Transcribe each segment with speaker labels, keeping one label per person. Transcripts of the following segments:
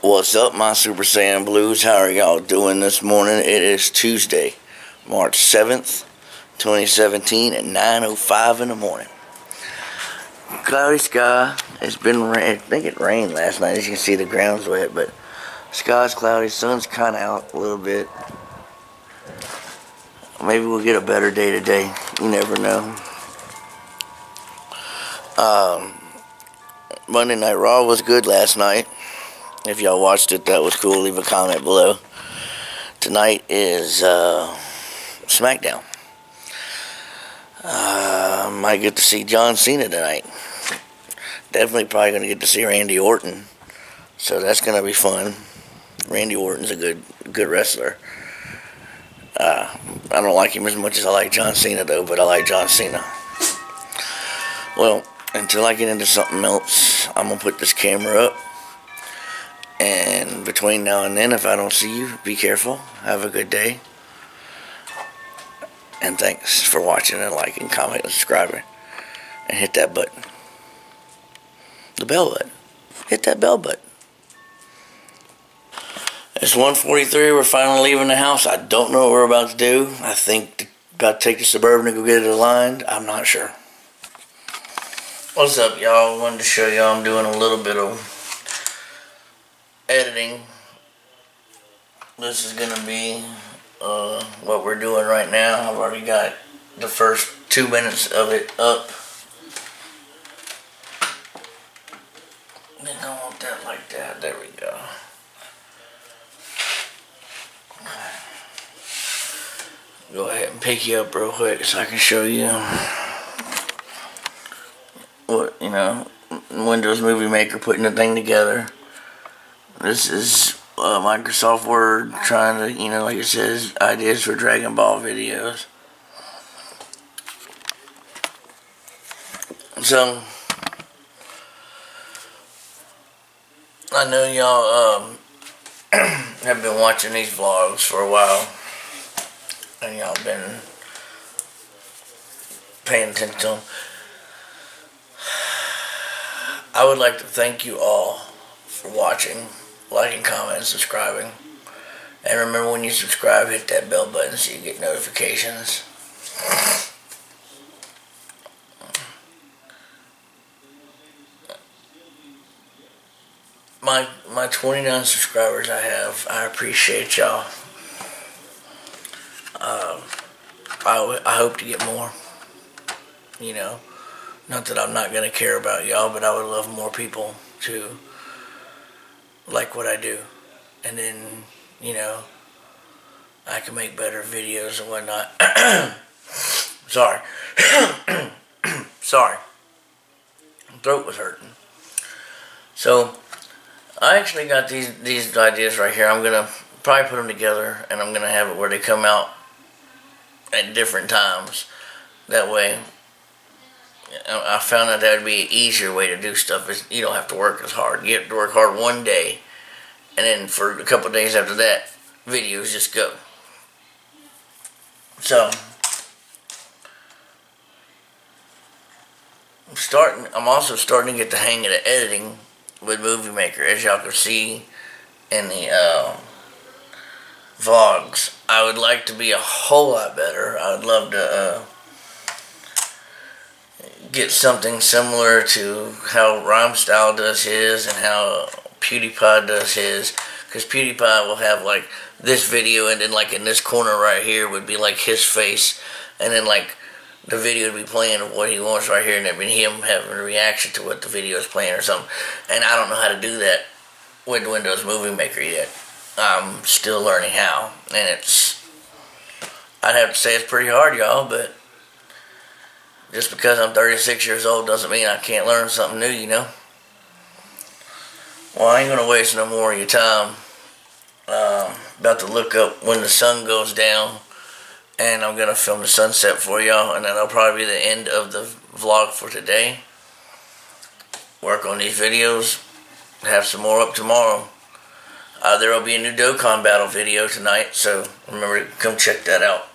Speaker 1: What's up, my Super Saiyan Blues? How are y'all doing this morning? It is Tuesday, March 7th, 2017 at 9.05 in the morning. Cloudy sky. It's been rain. I think it rained last night. As you can see, the ground's wet, but sky's cloudy. Sun's kind of out a little bit. Maybe we'll get a better day today. You never know. Um, Monday Night Raw was good last night. If y'all watched it, that was cool. Leave a comment below. Tonight is uh, SmackDown. Uh, might get to see John Cena tonight. Definitely probably going to get to see Randy Orton. So that's going to be fun. Randy Orton's a good good wrestler. Uh, I don't like him as much as I like John Cena, though, but I like John Cena. Well, until I get into something else, I'm going to put this camera up. And between now and then, if I don't see you, be careful. Have a good day. And thanks for watching and liking, commenting, and subscribing. And hit that button. The bell button. Hit that bell button. It's 1:43. We're finally leaving the house. I don't know what we're about to do. I think about to take the Suburban to go get it aligned. I'm not sure. What's up, y'all? Wanted to show y'all I'm doing a little bit of editing. This is gonna be uh, what we're doing right now. I've already got the first two minutes of it up. Didn't want that like that. There we go. Go ahead and pick you up real quick so I can show you what, you know, Windows Movie Maker putting the thing together. This is uh, Microsoft Word trying to, you know, like it says, ideas for Dragon Ball videos. So, I know y'all um, have been watching these vlogs for a while, and y'all been paying attention to them. I would like to thank you all for watching, liking, commenting, subscribing. And remember when you subscribe, hit that bell button so you get notifications. My my 29 subscribers I have, I appreciate y'all. Um, I, I hope to get more. You know. Not that I'm not going to care about y'all, but I would love more people to like what I do. And then, you know, I can make better videos and whatnot. Sorry. Sorry. My Throat was hurting. So, I actually got these, these ideas right here. I'm going to probably put them together and I'm going to have it where they come out at different times. That way, I found out that would be an easier way to do stuff. Is you don't have to work as hard. You have to work hard one day, and then for a couple days after that, videos just go. So I'm starting. I'm also starting to get the hang of the editing with Movie Maker, as y'all can see in the uh, vlogs. I would like to be a whole lot better. I would love to. Uh, get something similar to how Rhymestyle does his and how PewDiePie does his. Because PewDiePie will have like this video and then like in this corner right here would be like his face. And then like the video would be playing of what he wants right here and then him having a reaction to what the video is playing or something. And I don't know how to do that with Windows Movie Maker yet. I'm still learning how. And it's, I'd have to say it's pretty hard, y'all, but just because I'm 36 years old doesn't mean I can't learn something new, you know? Well, I ain't going to waste no more of your time. Uh, about to look up when the sun goes down. And I'm going to film the sunset for y'all. And that'll probably be the end of the vlog for today. Work on these videos. Have some more up tomorrow. Uh, there will be a new Dokkan battle video tonight. So remember to come check that out.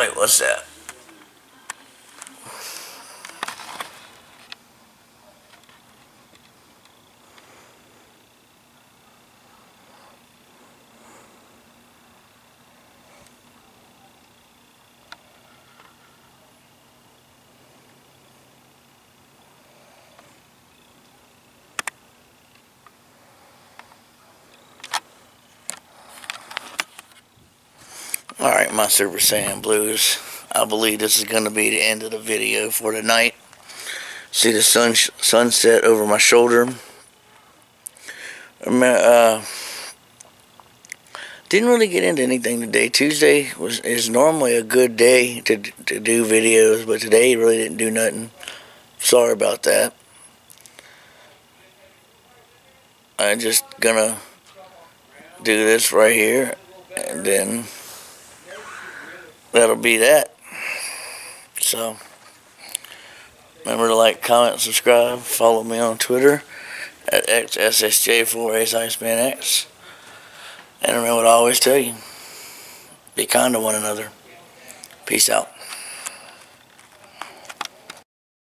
Speaker 1: Wait, what's that? Alright, my Super Saiyan Blues. I believe this is going to be the end of the video for tonight. See the sun sunset over my shoulder. Uh, didn't really get into anything today. Tuesday was is normally a good day to to do videos, but today really didn't do nothing. Sorry about that. I'm just gonna do this right here, and then that'll be that. So, remember to like, comment, subscribe, follow me on Twitter at XSSJ4ACIcemanX. And remember what I always tell you be kind to one another. Peace out.